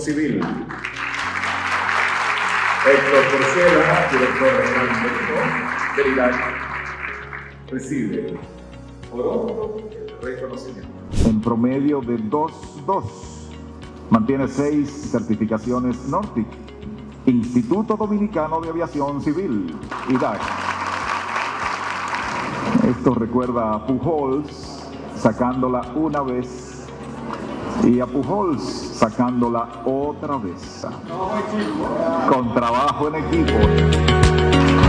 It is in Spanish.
Civil. Héctor Porcela, director regional del IDAC, recibe otro reconocimiento. En promedio de 2-2. Mantiene seis certificaciones Nordic. Instituto Dominicano de Aviación Civil, IDAC. Esto recuerda a Pujols sacándola una vez y a Pujols sacándola otra vez. Con trabajo en equipo.